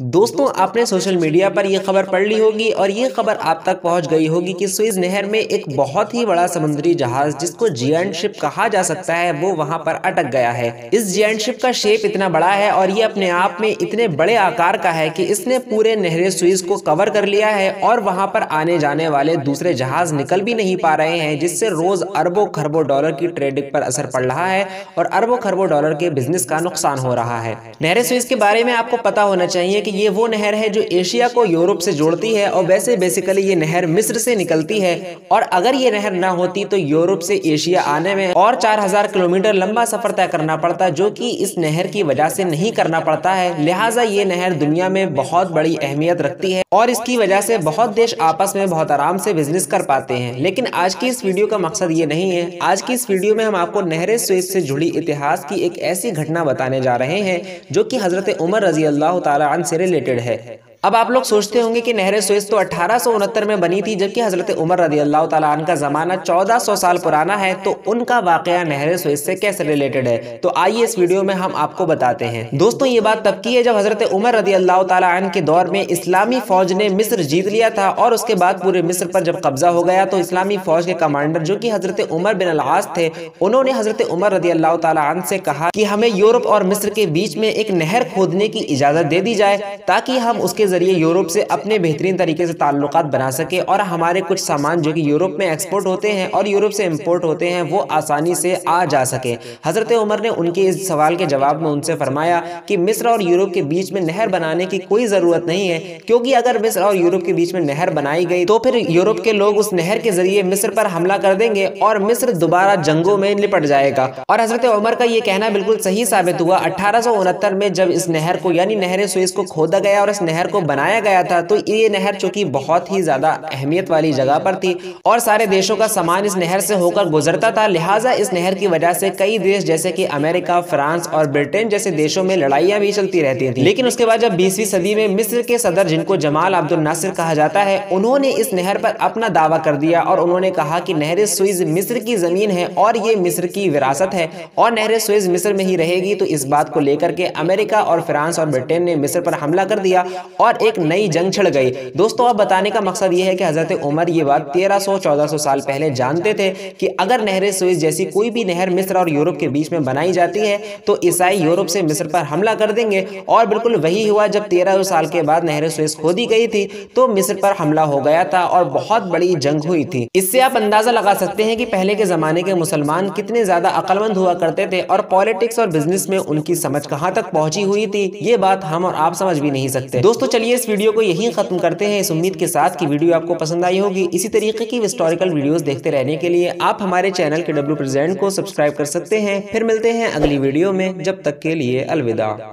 दोस्तों, आपने social media पर यह खबर पढ़ ली होगी और ये खबर आप तक पहुँच गई होगी कि स्विस नहर में एक बहुत ही बड़ा समुद्री जहाज़, जिसको जियंट शिप कहा जा सकता है, वो वहाँ पर अटक गया है। इस जियंट शिप का शेप इतना बड़ा है और ये अपने आप में इतने बड़े आकार का है कि इसने पूरे नहरे स्विस को कवर कर लिया है और वहाँ पर आने जाने वाले दूसरे जहाज़ निकल भी नहीं पा रहे हैं, जिससे रोज अरबों खरबों डॉलर की ट्रेडिंग पर असर पड़ रहा है और अरबों खरबों डॉलर के बिज़नेस का नुकसान हो रहा है। नहरे स्विस के बारे में आपको पता होना चाहिए कि ये वो नहर है जो एशिया को यूरोप से जोड़ती है और वैसे बेसिकली ये नहर मिस्र से निकलती है। और अगर ये नहर ना होती तो यूरोप से एशिया आने में और 4000 किलोमीटर लंबा सफ़र तय करना पड़ता, जो कि इस नहर की वजह से नहीं करना पड़ता है। लिहाजा ये नहर दुनिया में बहुत बड़ी अहमियत रखती है और इसकी वजह से बहुत देश आपस में बहुत आराम से बिज़नेस कर पाते हैं। लेकिन आज की इस वीडियो का मकसद ये नहीं है। आज की इस वीडियो में हम आपको नहर स्वेज से जुड़ी इतिहास की एक ऐसी घटना बताने जा रहे हैं, जो कि हज़रत उमर रज़ी अल्लाह तन से रिलेटेड है। अब आप लोग सोचते होंगे कि नहर सुइस तो अठारह में बनी थी, जबकि हज़रत उमर रदी अल्लाह तन का जमाना 1400 साल पुराना है तो उनका वाकया नहर सुइस से कैसे रिलेटेड है? तो आइए इस वीडियो में हम आपको बताते हैं। दोस्तों, ये बात तब की है जब हज़रत उमर रदी अल्लाह तन के दौर में इस्लामी फौज ने मिस्र जीत लिया था, और उसके बाद पूरे मिस्र पर जब कब्जा हो गया तो इस्लामी फौज के कमांडर जो की हज़रत उमर बिन अलास थे, उन्होंने हज़रत उमर रदी अल्लाह तन से कहा की हमें यूरोप और मिस्र के बीच में एक नहर खोदने की इजाज़त दे दी जाए, ताकि हम उसके ज़रिए यूरोप से अपने बेहतरीन तरीके से ताल्लुक बना सके और हमारे कुछ सामान जो कि यूरोप में एक्सपोर्ट होते हैं और यूरोप से इम्पोर्ट होते हैं, वो आसानी से आ जा सके। हज़रत उमर ने उनके इस सवाल के जवाब में उनसे फरमाया कि मिस्र और यूरोप के बीच में नहर बनाने की कोई ज़रूरत नहीं है, क्योंकि अगर मिस्र और यूरोप के बीच में नहर बनाई गई तो फिर यूरोप के लोग उस नहर के ज़रिए मिस्र पर हमला कर देंगे और मिस्र दोबारा जंगों में निपट जाएगा। और हज़रत उमर का ये कहना बिल्कुल सही साबित हुआ। अठारह सौ उनहत्तर में जब इस नहर को, यानी नहर सुइस को खोदा गया और इस नहर को बनाया गया था तो ये नहर चूँकि बहुत ही ज़्यादा अहमियत वाली जगह पर थी और सारे देशों का सामान इस नहर से होकर गुजरता था, लिहाजा इस नहर की वजह से कई देश जैसे कि अमेरिका, फ्रांस और ब्रिटेन जैसे देशों में लड़ाइयाँ भी चलती रहती थी। लेकिन उसके बाद जब बीसवीं सदी में मिस्र के सदर, जिनको जमाल अब्दुल नासिर कहा जाता है, उन्होंने इस नहर पर अपना दावा कर दिया और उन्होंने कहा कि नहर सुइज मिस्र की ज़मीन है और ये मिस्र की विरासत है और नहर सुइज मिस्र में ही रहेगी तो इस बात को लेकर के अमेरिका और फ्रांस और ब्रिटेन ने मिस्र पर हमला कर दिया और एक नई जंग छिड़ गई। दोस्तों, अब बताने का मकसद ये है कि हज़रत उमर ये बात 1300-1400 साल पहले जानते थे कि अगर नहर सुइस जैसी कोई भी नहर मिस्र और यूरोप के बीच में बनाई जाती है तो ईसाई यूरोप से मिस्र पर हमला कर देंगे। और बिल्कुल वही हुआ जब तेरह साल के बाद नहर सुइस खोदी गई थी तो मिस्र पर हमला हो गया था और बहुत बड़ी जंग हुई थी। इससे आप अंदाज़ा लगा सकते हैं कि पहले के जमाने के मुसलमान कितने ज़्यादा अकलमंद हुआ करते थे और पॉलिटिक्स और बिज़नेस में उनकी समझ कहाँ तक पहुँची हुई थी, ये बात हम और आप समझ भी नहीं सकते। दोस्तों चलिए इस वीडियो को यहीं खत्म करते हैं। इस उम्मीद के साथ की वीडियो आपको पसंद आई होगी। इसी तरीके की हिस्टोरिकल वीडियोस देखते रहने के लिए आप हमारे चैनल के डब्ल्यू प्रेजेंट को सब्सक्राइब कर सकते हैं। फिर मिलते हैं अगली वीडियो में। जब तक के लिए अलविदा।